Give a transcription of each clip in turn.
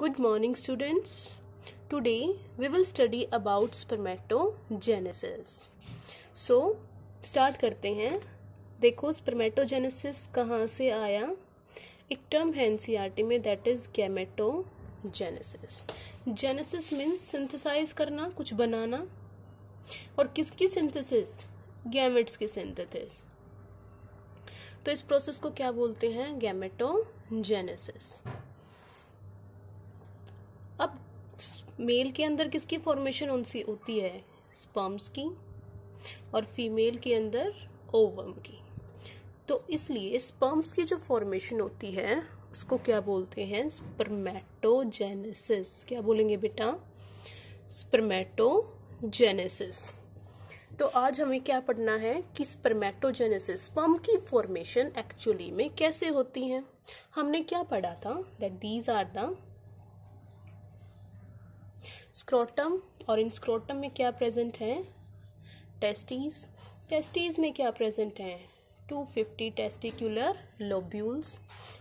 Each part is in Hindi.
Good morning, students. Today we will study about spermatogenesis. So, start करते हैं. देखो स्पर्मेटोजेनेसिस कहाँ से आया? एक टर्म है एनसीईआरटी में that is gametogenesis genesis means synthesize करना कुछ बनाना. और किसकी सिंथेसिस गैमेट्स की सिंथेसिस तो इस प्रोसेस को क्या बोलते हैं? गैमेटोजेनेसिस अब मेल के अंदर किसकी फॉर्मेशन उनसी होती है? स्पर्म्स की और फीमेल के अंदर ओवम की। तो इसलिए स्पर्म्स की जो फॉर्मेशन होती है, उसको क्या बोलते हैं? स्पर्मेटोजेनेसिस क्या बोलेंगे बेटा? स्पर्मेटोजेनेसिस तो आज हमें क्या पढ़ना है कि स्पर्मेटोजेनेसिस स्पर्म की फॉर्मेशन एक्चुअली में कैसे होती है? हमने क्या पढ़ा था? That these are the scrotum और इन स्क्रोटम में क्या प्रेजेंट हैं? टेस्टीज टेस्टीज में क्या प्रेजेंट है? 250 टेस्टिकुलर लोब्यूल्स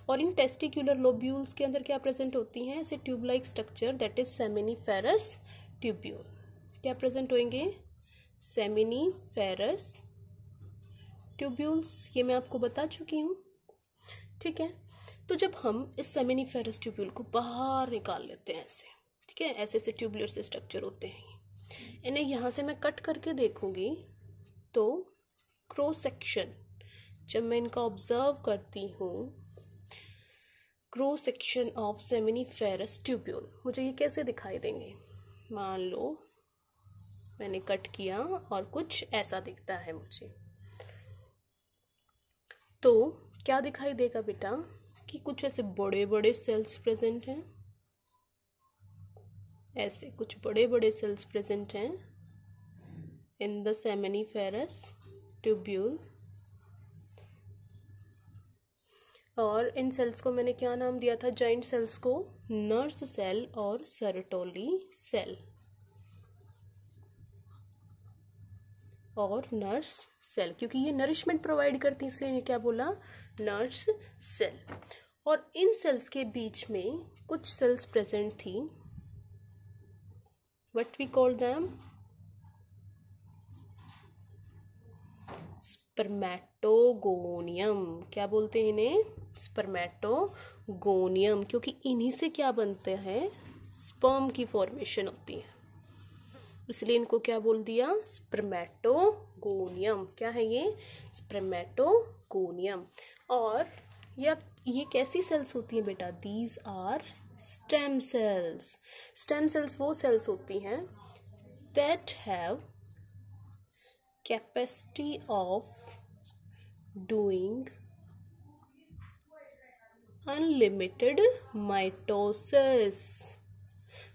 और इन टेस्टिकुलर लोब्यूल्स के अंदर क्या प्रेजेंट होती हैं? ऐसे tube like structure that is seminiferous tubule क्या प्रेजेंट होंगे सेमिनीफेरस ट्यूब्यूल्स ये मैं आपको बता चुकी हूँ। ठीक है? तो जब हम इस सेमिनीफेरस ट्यूब्यूल को बाहर निकाल लेते हैं ऐसे ठीक है ऐसे ऐसे ट्यूबुलर से स्ट्रक्चर होते हैं इन्हें यहाँ से मैं कट करके देखूँगी तो क्रॉस सेक्शन जब मैं इनका ऑब्ज़र्व करती हूँ cross section of seminiferous tubule मुझे ये कैसे दिखाई देंगे? मान लो, मैंने कट किया और कुछ ऐसा दिखता है मुझे। तो क्या दिखाई देगा बेटा? कि कुछ ऐसे बड़े बड़े सेल्स प्रेजेंट हैं। ऐसे कुछ बड़े बड़े सेल्स प्रेजेंट हैं इन द सेमिनीफेरस ट्यूब्यूल और इन सेल्स को मैंने क्या नाम दिया था? जॉइंट सेल्स को नर्स सेल और सरटोली सेल और नर्स सेल क्योंकि ये नरिशमेंट प्रोवाइड करती है, इसलिए क्या बोला? नर्स सेल और इन सेल्स के बीच में कुछ सेल्स प्रेजेंट थी what we call them? Spermatogonium क्या बोलते हैं इन्हें? स्पर्मेटोगोनियम क्योंकि इन्हीं से क्या बनते हैं? स्पर्म की फॉर्मेशन होती है। इसलिए इनको क्या बोल दिया? स्पर्मेटोगोनियम क्या है ये? स्पर्मेटोगोनियम और या ये कैसी सेल्स होती हैं बेटा? These are stem cells. Stem cells वो सेल्स होती हैं that have capacity of doing unlimited mitosis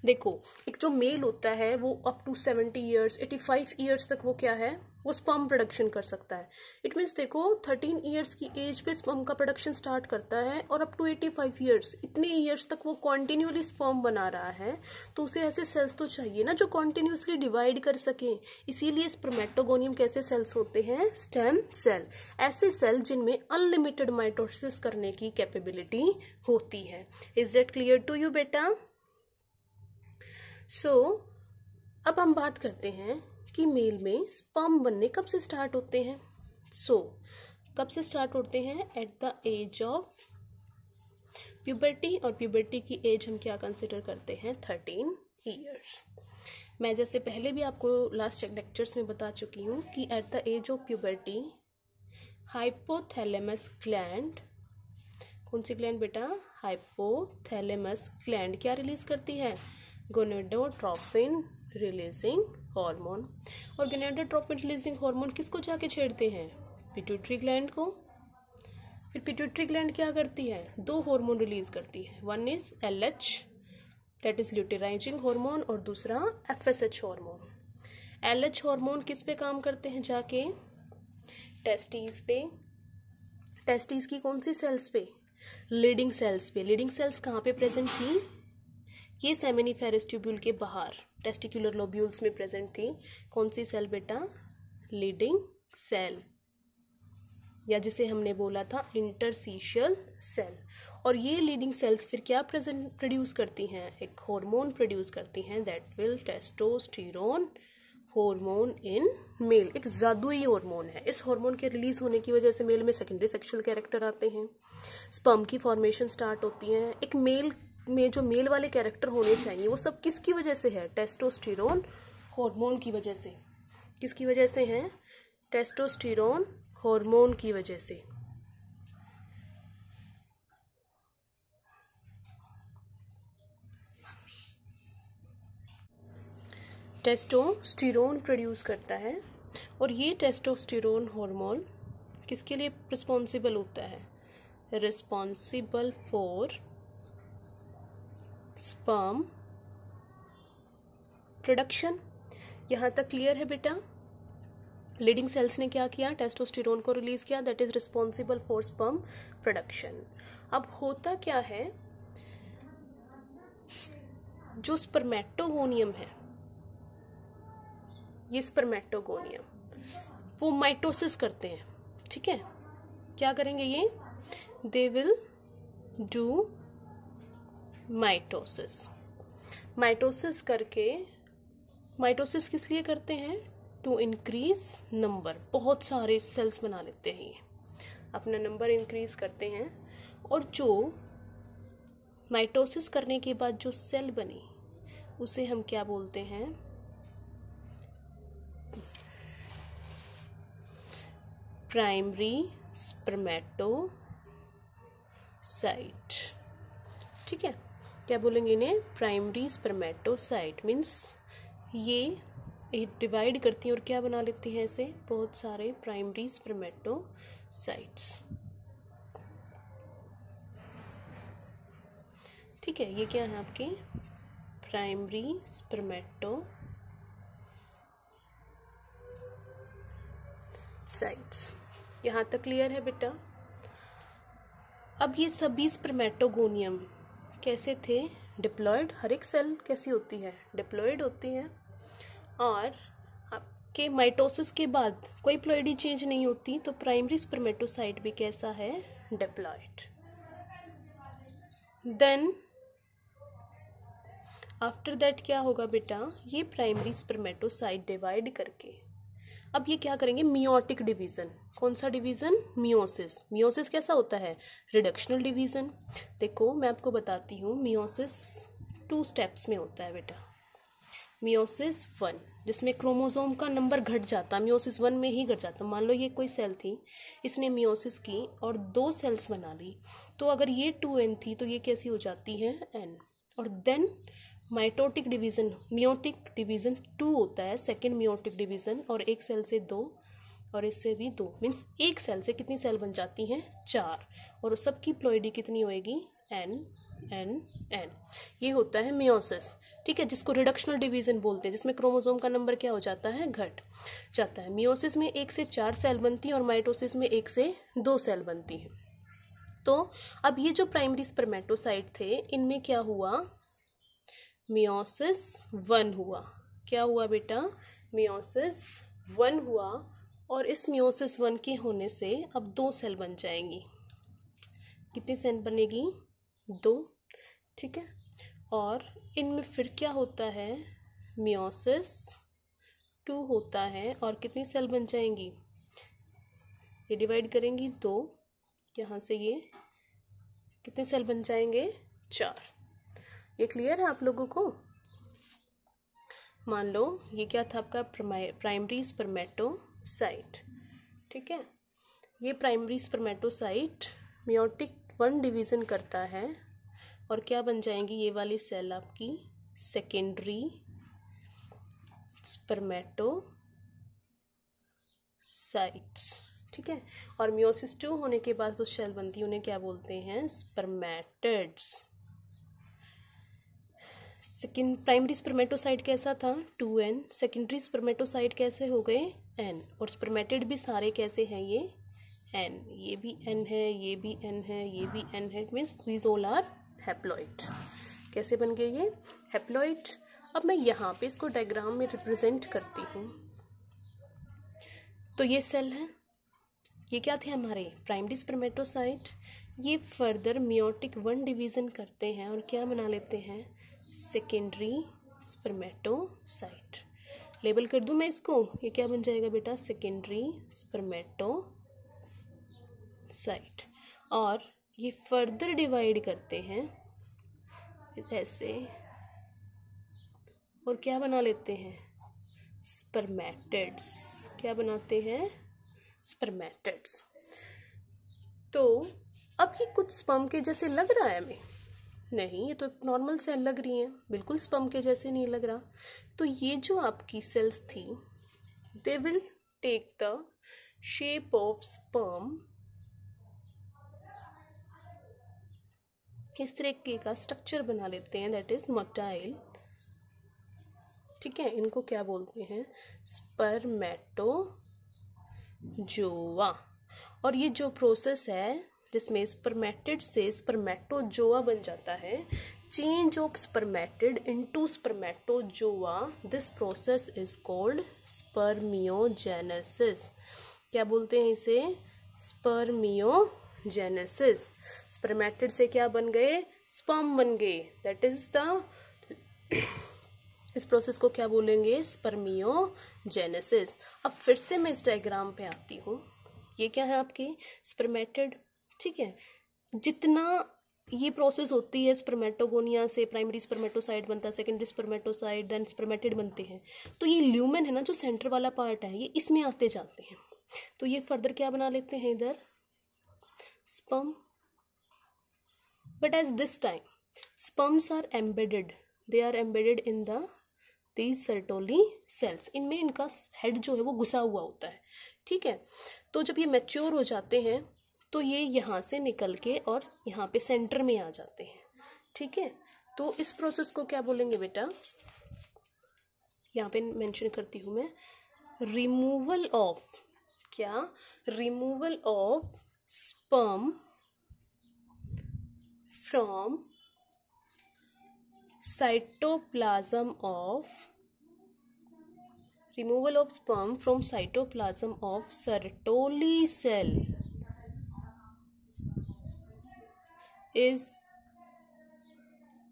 देखो, एक जो मेल होता है, वो up to seventy years eighty five years तक वो क्या है? वो स्पम प्रोडक्शन कर सकता है। इट मीन्स देखो थर्टीन ईयर्स की एज पे स्पम का प्रोडक्शन स्टार्ट करता है और up to eighty five years इतने ईयर्स तक वो कॉन्टिन्यूसली स्पम बना रहा है तो उसे ऐसे सेल्स तो चाहिए ना जो कॉन्टिन्यूसली डिवाइड कर सके। इसीलिए स्पर्मेटोगोनियम कैसे सेल्स होते हैं? स्टेम सेल ऐसे सेल जिनमें अनलिमिटेड माइटोसिस करने की कैपेबिलिटी होती है। Is that clear to you बेटा? सो अब हम बात करते हैं कि मेल में स्पर्म बनने कब से स्टार्ट होते हैं? सो so, कब से स्टार्ट होते हैं? At the age of puberty और प्यूबर्टी की एज हम क्या कंसिडर करते हैं? थर्टीन ईयर्स मैं जैसे पहले भी आपको लास्ट लेक्चर्स में बता चुकी हूँ कि at the age of puberty hypothalamus gland कौन सी ग्लैंड बेटा? हाइपोथैलेमस ग्लैंड क्या रिलीज़ करती है? गोनेडोट्रोपिन रिलीजिंग हार्मोन और गोनेडोट्रोपिन रिलीजिंग हार्मोन किसको जाके छेड़ते हैं? पिट्यूटरी ग्लैंड को। फिर पिट्यूटरी ग्लैंड क्या करती है? दो हार्मोन रिलीज़ करती है। One is L H that is luteinizing hormone और दूसरा F S H hormone L H hormone किस पे काम करते हैं जाके? टेस्टीज पे। टेस्टीज की कौन सी सेल्स पे? लीडिंग सेल्स पे। लीडिंग सेल्स कहाँ पे प्रेजेंट थी? ये सेमिनीफेरस ट्यूब्यूल के बाहर टेस्टिकुलर लोब्यूल्स में प्रेजेंट थी। कौन सी सेल बेटा? लीडिंग सेल या जिसे हमने बोला था इंटरसीशियल सेल और ये लीडिंग सेल्स फिर क्या प्रेजेंट प्रोड्यूस करती हैं? एक हार्मोन प्रोड्यूस करती हैं। That will testosterone hormone in male एक जादुई हार्मोन है। इस हार्मोन के रिलीज़ होने की वजह से मेल में सेकेंडरी सेक्सुअल कैरेक्टर आते हैं। स्पर्म की फॉर्मेशन स्टार्ट होती है। एक मेल में जो मेल वाले कैरेक्टर होने चाहिए, वो सब किसकी वजह से है? टेस्टोस्टेरोन हार्मोन की वजह से। किसकी वजह से है? टेस्टोस्टेरोन हार्मोन की वजह से। टेस्टोस्टेरोन प्रोड्यूस करता है और ये टेस्टोस्टेरोन हार्मोन किसके लिए रिस्पॉन्सिबल होता है? रिस्पॉन्सिबल फॉर स्पर्म प्रोडक्शन यहाँ तक क्लियर है बेटा? लीडिंग सेल्स ने क्या किया? टेस्टोस्टेरोन को रिलीज़ किया that is responsible for sperm production अब होता क्या है? जो स्पर्मेटोगोनियम है, ये स्पर्मेटोगोनियम वो माइटोसिस करते हैं, ठीक है? क्या करेंगे ये? They will do mitosis. Mitosis करके, माइटोसिस किस लिए करते हैं? टू इंक्रीज नंबर बहुत सारे सेल्स बना लेते हैं ये। अपना नंबर इंक्रीज करते हैं। और जो माइटोसिस करने के बाद जो सेल बनी, उसे हम क्या बोलते हैं? प्राइमरी स्पर्मेटोसाइट ठीक है? क्या बोलेंगे इन्हें? प्राइमरी स्पर्मेटोसाइट मीन्स ये डिवाइड करती हैं और क्या बना लेती हैं ऐसे बहुत सारे प्राइमरी स्पर्मेटोसाइट्स ठीक है, ये क्या है आपके? प्राइमरी स्पर्मेटो साइट्स यहाँ तक क्लियर है बेटा? अब ये सभी स्पर्मेटोगोनियम कैसे थे? डिप्लॉयड हर एक सेल कैसी होती है? डिप्लॉयड होती है। और आपके माइटोसिस के बाद कोई प्लॉयडी चेंज नहीं होती तो प्राइमरी स्पर्मेटोसाइट भी कैसा है? डिप्लॉयड देन आफ्टर दैट क्या होगा बेटा? ये प्राइमरी स्पर्मेटोसाइट डिवाइड करके। अब ये क्या करेंगे? मियोटिक डिवीज़न कौन सा डिवीज़न मियोसिस मियोसिस कैसा होता है? रिडक्शनल डिवीज़न देखो, मैं आपको बताती हूँ मियोसिस टू स्टेप्स में होता है बेटा। मियोसिस वन जिसमें क्रोमोसोम का नंबर घट जाता मियोसिस वन में ही घट जाता। मान लो ये कोई सेल थी, इसने मियोसिस की और दो सेल्स बना ली। तो अगर ये टू एन थी तो ये कैसी हो जाती है? एन और then mitotic division, meiotic division two होता है सेकेंड मियोटिक डिवीज़न, और एक सेल से दो, और इससे भी दो। मीन्स एक सेल से कितनी सेल बन जाती हैं? चार। और सबकी प्लोइडी कितनी होएगी? एन एन एन ये होता है मियोसिस ठीक है, जिसको रिडक्शनल डिवीज़न बोलते हैं, जिसमें क्रोमोसोम का नंबर क्या हो जाता है? घट जाता है। मियोसिस में एक से चार सेल बनती है और माइटोसिस में एक से दो सेल बनती हैं। तो अब ये जो प्राइमरी स्पर्मेटोसाइट थे, इनमें क्या हुआ? मियोसिस वन हुआ। क्या हुआ बेटा? मियोसिस वन हुआ और इस मियोसिस वन के होने से अब दो सेल बन जाएँगी। कितनी सेल बनेगी? दो। ठीक है? और इनमें फिर क्या होता है? मियोसिस टू होता है और कितनी सेल बन जाएँगी? ये डिवाइड करेंगी दो। यहाँ से ये कितने सेल बन जाएँगे? चार। ये क्लियर है आप लोगों को? मान लो, ये क्या था आपका प्राइमरी स्पर्मेटोसाइट ठीक है? ये primary spermatocyte meiotic one division करता है और क्या बन जाएँगी ये वाली सेल आपकी? सेकेंडरी स्पर्मेटो साइट्स ठीक है? और मियोसिस टू होने के बाद जो सेल बनती है, उन्हें क्या बोलते हैं? स्पर्मेटिड्स सेकेंड प्राइमरी स्पर्मेटोसाइट कैसा था? टू एन सेकेंडरी स्पर्मेटोसाइट कैसे हो गए? एन और स्पर्मेटेड भी सारे कैसे हैं ये? एन ये भी एन है, ये भी एन है, ये भी एन है. Means these all are haploid कैसे बन गए ये? हैप्लॉइड अब मैं यहाँ पे इसको डायग्राम में रिप्रेजेंट करती हूँ। तो ये सेल है। ये क्या थे हमारे? प्राइमरी स्पर्मेटोसाइट ये फर्दर मियोटिक वन डिवीज़न करते हैं और क्या बना लेते हैं? सेकेंडरी स्पर्मेटोसाइट लेबल कर दूँ मैं इसको? ये क्या बन जाएगा बेटा? सेकेंडरी स्पर्मेटोसाइट और ये फर्दर डिवाइड करते हैं, ऐसे, और क्या बना लेते हैं? स्पर्मेटिड्स क्या बनाते हैं? स्पर्मेटिड्स तो अब ये कुछ स्पम के जैसे लग रहा है हमें। नहीं, ये तो नॉर्मल सेल लग रही हैं। बिल्कुल स्पम के जैसे नहीं लग रहा। तो ये जो आपकी सेल्स थी they will take the shape of sperm इस तरीके का स्ट्रक्चर बना लेते हैं दैट इज़ मोटाइल ठीक है, इनको क्या बोलते हैं? स्पर्मेटो जोवा और ये जो प्रोसेस है जिसमें स्पर्मेटिड से स्पर्मेटोजोआ बन जाता है। Change of spermatid into spermatozoa this process is called spermiogenesis क्या बोलते हैं इसे? स्पर्मियोजेनेसिस स्पर्मेटिड से क्या बन गए? स्पर्म बन गए। दैट इज़ द इस प्रोसेस को क्या बोलेंगे? स्पर्मियोजेनेसिस अब फिर से मैं इस डायग्राम पे आती हूँ। ये क्या है आपकी? स्पर्मेटेड ठीक है। जितना ये प्रोसेस होती है स्पर्मेटोगोनिया से प्राइमरी स्पर्मेटोसाइड बनता है सेकेंडरी स्पर्मेटोसाइड देन स्पर्मेटेड बनते हैं। तो ये ल्यूमेन है ना, जो सेंटर वाला पार्ट है, ये इसमें आते जाते हैं। तो ये फर्दर क्या बना लेते हैं इधर? Sperm but as this time sperms are embedded they are embedded in the these Sertoli cells इनमें इनका हेड जो है वो घुसा हुआ होता है। ठीक है? तो जब ये मैच्योर हो जाते हैं तो ये यहाँ से निकल के और यहाँ पे सेंटर में आ जाते हैं। ठीक है? तो इस प्रोसेस को क्या बोलेंगे बेटा? यहाँ पे मेंशन करती हूँ मैं। रिमूवल ऑफ़ क्या? Removal of sperm from cytoplasm of removal of sperm from cytoplasm of Sertoli cell. Is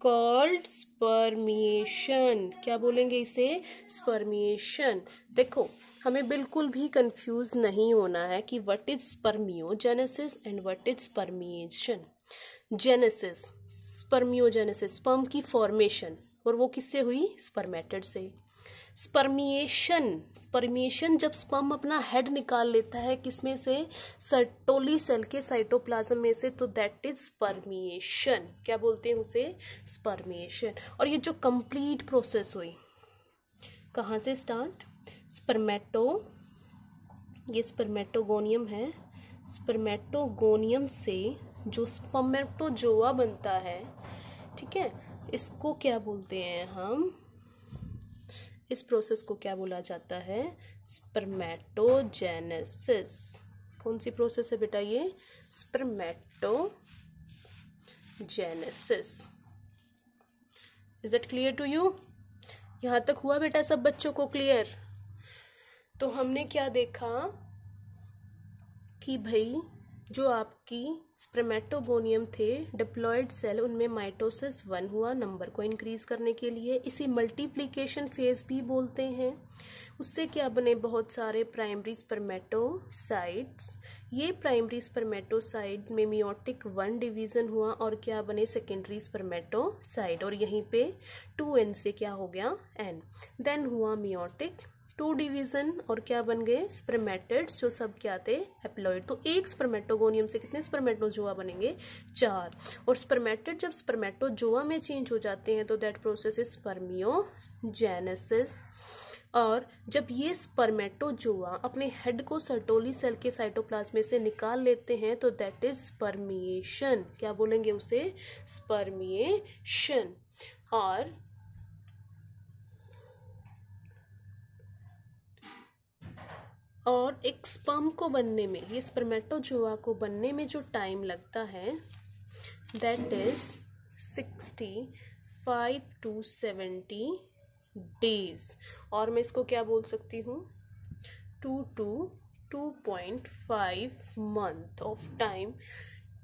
called spermiation क्या बोलेंगे इसे? स्पर्मिएशन देखो, हमें बिल्कुल भी कंफ्यूज नहीं होना है कि what is spermiogenesis and what is spermiation genesis spermiogenesis sperm की फॉर्मेशन और वो किससे हुई? स्पर्मेटेड से। स्पर्मिएशन स्पर्मिएशन जब स्पर्म अपना हेड निकाल लेता है किसमें से? सर्टोली सेल के साइटोप्लाज्म में से तो दैट इज़ स्पर्मिएशन क्या बोलते हैं उसे? स्पर्मिएशन और ये जो कंप्लीट प्रोसेस हुई, कहाँ से स्टार्ट स्पर्मेटो ये स्पर्मेटोगोनियम है। स्पर्मेटोगोनियम से जो स्पर्मेटोजोआ बनता है, ठीक है? इसको क्या बोलते हैं हम? इस प्रोसेस को क्या बोला जाता है? स्पर्मेटोजेनेसिस कौन सी प्रोसेस है बेटा ये? Spermatogenesis is that clear to you यहाँ तक हुआ बेटा सब बच्चों को क्लियर तो हमने क्या देखा कि भाई जो आपकी स्प्रेमेटोगोनियम थे डिप्लॉयड सेल उनमें माइटोसिस वन हुआ नंबर को इंक्रीज करने के लिए। इसी मल्टीप्लिकेशन फ़ेज़ भी बोलते हैं। उससे क्या बने बहुत सारे प्राइमरी स्पर्मेटोसाइट्स ये प्राइमरी स्पर्मेटोसाइड में मियोटिक वन डिवीज़न हुआ और क्या बने सेकेंडरी स्पर्मेटोसाइड और यहीं पे टू एन से क्या हो गया? एन देन हुआ मियोटिक टू डिवीज़न और क्या बन गए? स्पर्मेटिड्स जो सब क्या थे? एप्लॉइड तो एक स्पर्मेटोगोनियम से कितने स्पर्मेटोजोआ बनेंगे? चार। और स्पर्मेटिड जब स्पर्मेटोजोआ में चेंज हो जाते हैं तो दैट प्रोसेस इज़ स्पर्मियोजेनेसिस और जब ये स्पर्मेटोजोआ अपने हेड को सर्टोली सेल के साइटोप्लाज्म से निकाल लेते हैं तो दैट इज़ स्पर्मिएशन क्या बोलेंगे उसे? स्पर्मिएशन और और एक स्पम को बनने में, ये स्पर्मेटोजोआ को बनने में जो टाइम लगता है that is sixty five to seventy days और मैं इसको क्या बोल सकती हूँ? Two to two point five month of time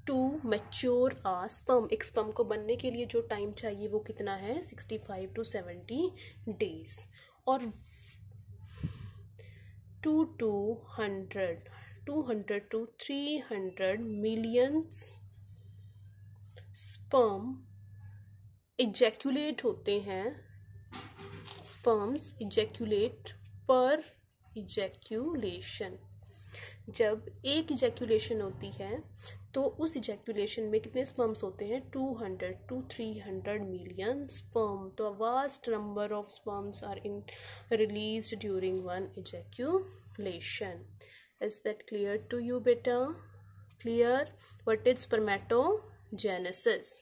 to mature a sperm एक स्पम को बनने के लिए जो टाइम चाहिए वो कितना है? Sixty five to seventy days और two two hundred two hundred to three hundred millions sperm ejaculate होते हैं। स्पर्म्स इजैक्यूलेट पर इजैक्यूलेशन। जब एक इजैक्यूलेशन होती है तो उस इजैक्यूलेशन में कितने स्पर्म्स होते हैं? Two hundred to three hundred million sperm तो vast number of sperms are in released during one ejaculation is that clear to you बेटा क्लियर वट इज़ स्पर्मेटोजेनेसिस